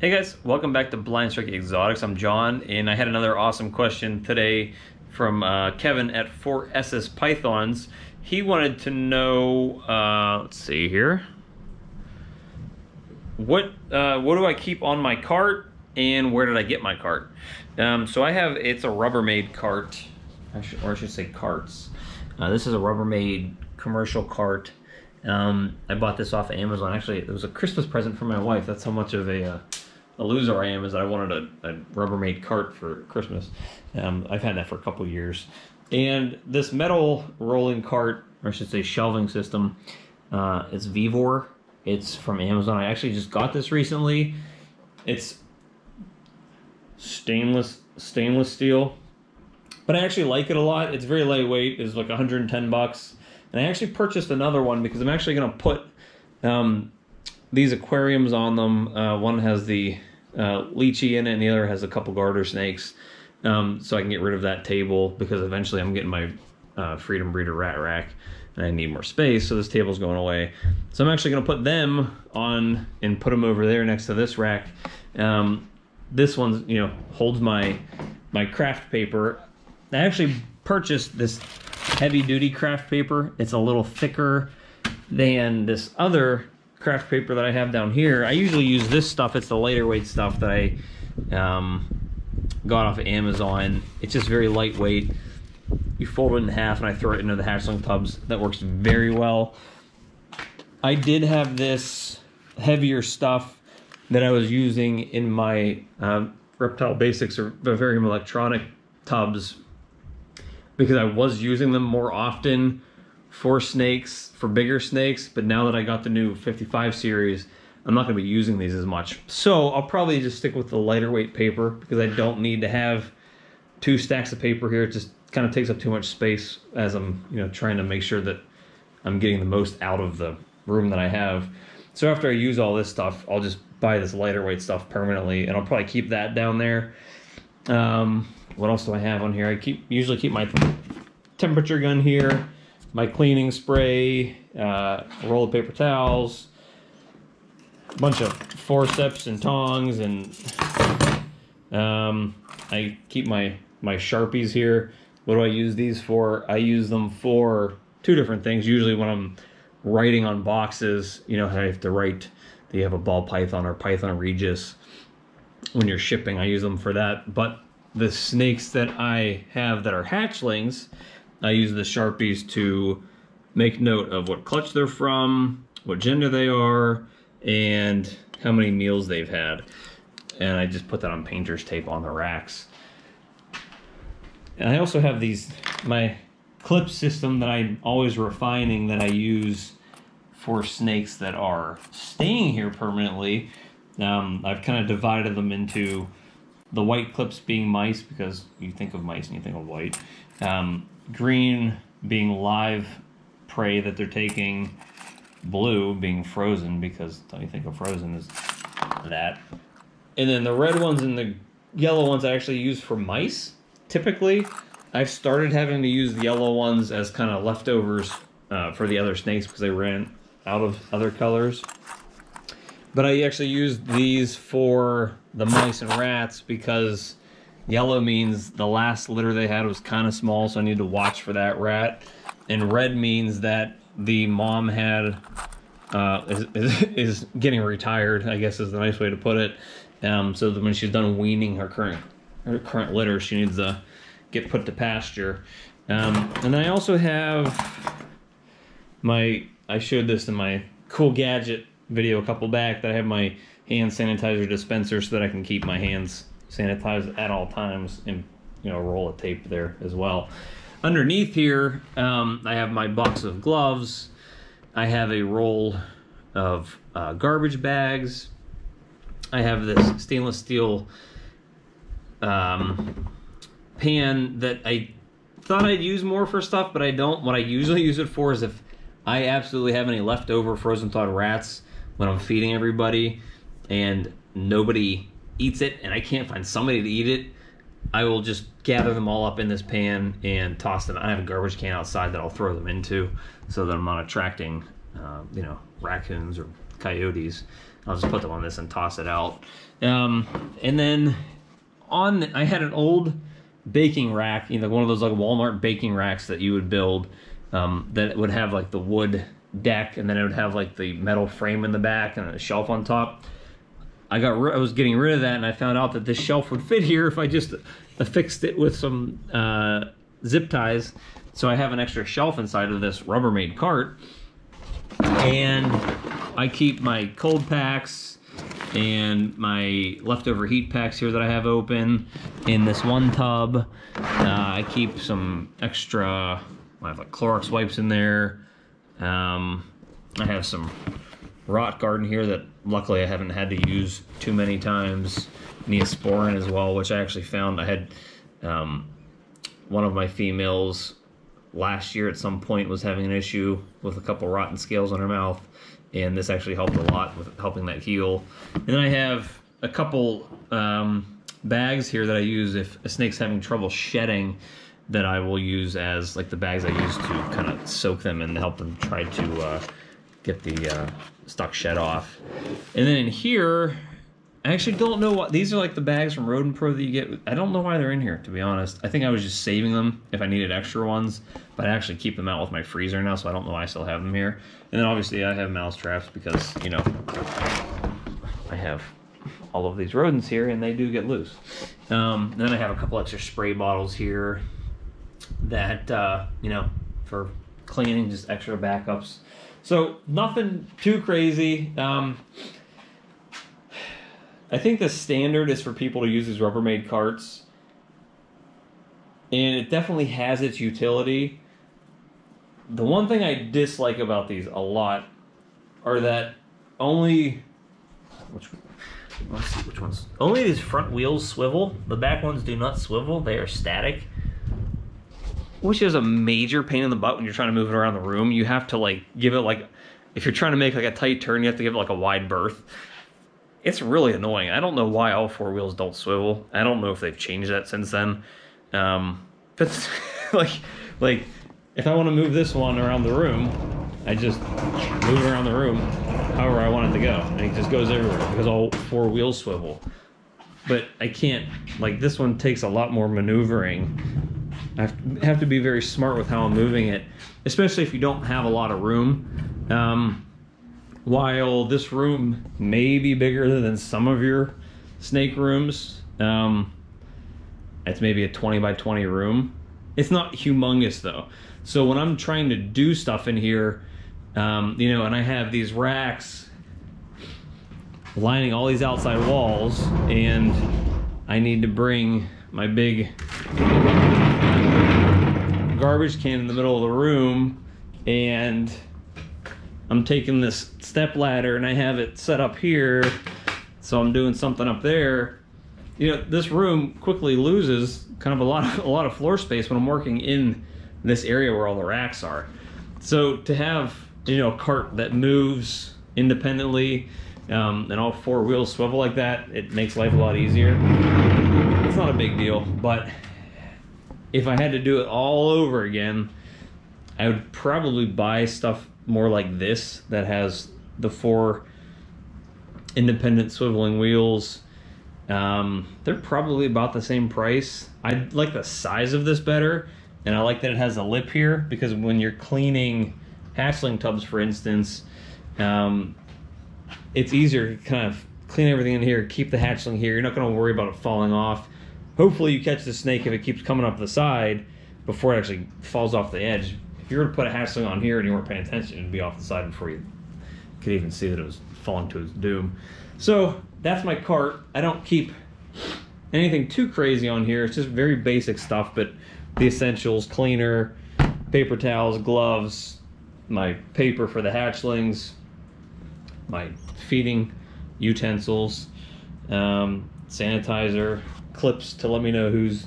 Hey guys, welcome back to BlindStryke Exotics. I'm John, and I had another awesome question today from uh, Kevin at 4SS Pythons. He wanted to know, uh, let's see here, what uh, what do I keep on my cart, and where did I get my cart? Um, so I have it's a Rubbermaid cart, I should, or I should say carts. Uh, this is a Rubbermaid commercial cart. Um, I bought this off of Amazon. Actually, it was a Christmas present for my wife. That's how much of a a loser I am is I wanted a, a Rubbermaid cart for Christmas. Um, I've had that for a couple years. And this metal rolling cart, or I should say shelving system, uh, it's Vevor. It's from Amazon. I actually just got this recently. It's stainless stainless steel, but I actually like it a lot. It's very lightweight. It's like 110 bucks. And I actually purchased another one because I'm actually going to put um, these aquariums on them. Uh, one has the uh, lychee in it, and the other has a couple garter snakes. Um, so I can get rid of that table because eventually I'm getting my uh, Freedom Breeder rat rack and I need more space, so this table's going away. So I'm actually going to put them on and put them over there next to this rack. Um, this one's you know, holds my my kraft paper. I actually purchased this heavy duty kraft paper. It's a little thicker than this other kraft paper that I have down here. I usually use this stuff. It's the lighter weight stuff that I um, got off of Amazon. It's just very lightweight. You fold it in half and I throw it into the hatchling tubs. That works very well. I did have this heavier stuff that I was using in my um, Reptile Basics or Vivarium Electronic tubs because I was using them more often for snakes, for bigger snakes, but now that I got the new 55 series, I'm not going to be using these as much. So I'll probably just stick with the lighter weight paper because I don't need to have two stacks of paper here. It just kind of takes up too much space as I'm, you know, trying to make sure that I'm getting the most out of the room that I have. So after I use all this stuff, I'll just buy this lighter weight stuff permanently and I'll probably keep that down there. Um, what else do I have on here? I keep usually keep my temperature gun here my cleaning spray, uh, roll of paper towels, a bunch of forceps and tongs, and um, I keep my my sharpies here. What do I use these for? I use them for two different things. Usually when I'm writing on boxes, you know, I have to write that you have a ball python or python regius. When you're shipping, I use them for that. But the snakes that I have that are hatchlings, I use the Sharpies to make note of what clutch they're from, what gender they are, and how many meals they've had. And I just put that on painter's tape on the racks. And I also have these, my clip system that I'm always refining that I use for snakes that are staying here permanently. Um, I've kind of divided them into the white clips being mice because you think of mice and you think of white. Um, green being live prey that they're taking, blue being frozen because don't you think of frozen as that. And then the red ones and the yellow ones I actually use for mice. Typically, I've started having to use the yellow ones as kind of leftovers uh, for the other snakes because they ran out of other colors. But I actually use these for the mice and rats because Yellow means the last litter they had was kind of small, so I need to watch for that rat. And red means that the mom had uh, is, is, is, getting retired. I guess is the nice way to put it. Um, so that when she's done weaning her current her current litter, she needs to get put to pasture. Um, and I also have my I showed this in my cool gadget video a couple back that I have my hand sanitizer dispenser so that I can keep my hands sanitized at all times and you know roll of tape there as well. Underneath here um, i have my box of gloves. I have a roll of uh, garbage bags. I have this stainless steel um, pan that i thought i'd use more for stuff but i don't. What i usually use it for is if i absolutely have any leftover frozen thawed rats when i'm feeding everybody and nobody eats it and I can't find somebody to eat it, I will just gather them all up in this pan and toss them. I have a garbage can outside that I'll throw them into so that I'm not attracting, uh, you know, raccoons or coyotes. I'll just put them on this and toss it out. Um, and then on, the, I had an old baking rack, you know, one of those like Walmart baking racks that you would build um, that would have like the wood deck and then it would have like the metal frame in the back and a shelf on top. I got I was getting rid of that and I found out that this shelf would fit here if I just affixed it with some uh, zip ties. So I have an extra shelf inside of this Rubbermaid cart and I keep my cold packs and my leftover heat packs here that I have open in this one tub. Uh, I keep some extra, I have like Clorox wipes in there. Um, I have some rot garden here that luckily I haven't had to use too many times. Neosporin as well, which I actually found I had um, one of my females last year at some point was having an issue with a couple rotten scales on her mouth and this actually helped a lot with helping that heal and then i have a couple um, bags here that i use if a snake's having trouble shedding that i will use as like the bags i use to kind of soak them and help them try to uh, get the uh, stuck shed off and then in here I actually don't know what these are like the bags from Rodent Pro that you get. I don't know why they're in here, to be honest. I think I was just saving them if I needed extra ones, but I actually keep them out with my freezer now, so I don't know why I still have them here. And then obviously I have mouse traps because, you know, I have all of these rodents here and they do get loose. Um, then I have a couple extra spray bottles here that, uh, you know, for cleaning, just extra backups. So nothing too crazy. Um, I think the standard is for people to use these Rubbermaid carts. And it definitely has its utility. The one thing I dislike about these a lot are that only which let's see which ones. Only these front wheels swivel. The back ones do not swivel. They are static. Which is a major pain in the butt when you're trying to move it around the room. You have to like give it like if you're trying to make like a tight turn, you have to give it like a wide berth it's really annoying. I don't know why all four wheels don't swivel. I don't know if they've changed that since then. Um, but like, like if I want to move this one around the room, I just move it around the room however I want it to go, and it just goes everywhere because all four wheels swivel. But I can't like this one takes a lot more maneuvering. I have to be very smart with how I'm moving it, especially if you don't have a lot of room. Um, while this room may be bigger than some of your snake rooms, um, it's maybe a 20 by 20 room. It's not humongous though. So when I'm trying to do stuff in here, um, you know, and I have these racks lining all these outside walls, and I need to bring my big garbage can in the middle of the room and I'm taking this step ladder and I have it set up here, so I'm doing something up there. You know, this room quickly loses kind of a lot of, a lot of floor space when I'm working in this area where all the racks are. So to have you know a cart that moves independently um, and all four wheels swivel like that, it makes life a lot easier. It's not a big deal, but if I had to do it all over again, I would probably buy stuff more like this that has the four independent swiveling wheels. Um, they're probably about the same price. I like the size of this better, and I like that it has a lip here because when you're cleaning hatchling tubs, for instance, um, it's easier to kind of clean everything in here, keep the hatchling here. You're not going to worry about it falling off. Hopefully, you catch the snake if it keeps coming up the side before it actually falls off the edge if you were to put a hatchling on here and you weren't paying attention, it'd be off the side before you could even see that it was falling to its doom. So that's my cart. I don't keep anything too crazy on here. It's just very basic stuff, but the essentials, cleaner, paper towels, gloves, my paper for the hatchlings, my feeding utensils, um, sanitizer, clips to let me know who's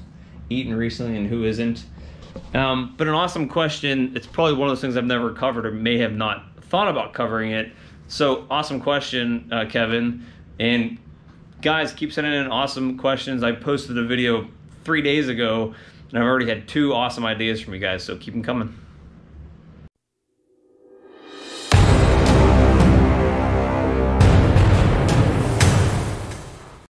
eaten recently and who isn't. Um, but an awesome question. It's probably one of those things I've never covered or may have not thought about covering it. So awesome question, uh, Kevin. And guys, keep sending in awesome questions. I posted a video three days ago, and I've already had two awesome ideas from you guys. So keep them coming.